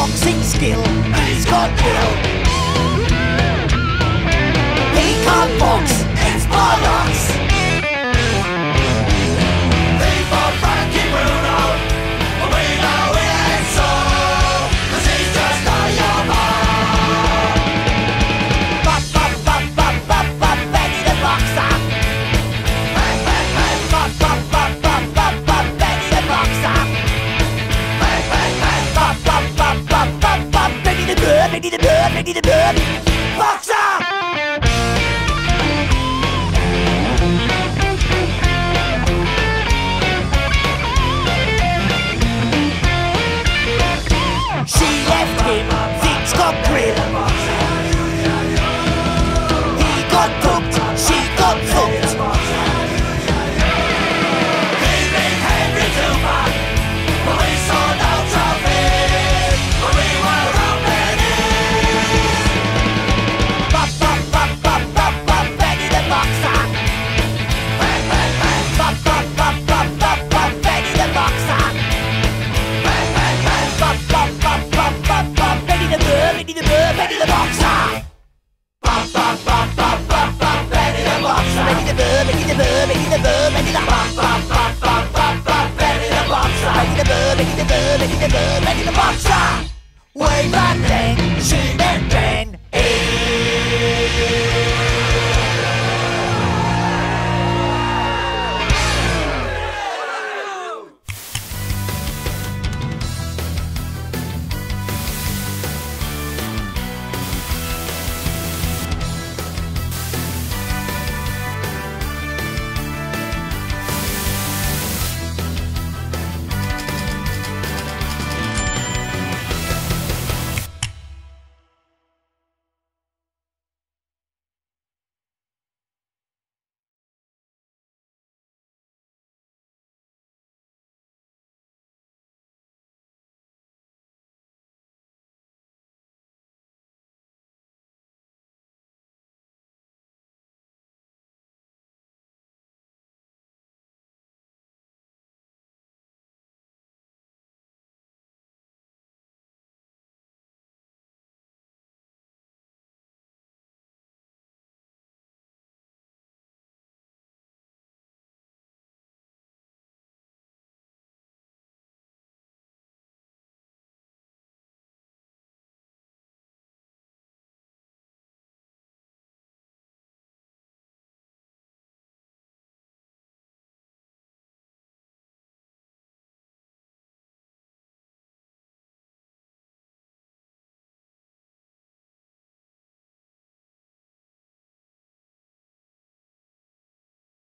boxing skill. He's got will. Make it a monster. box shot. Wave that thing, shake that.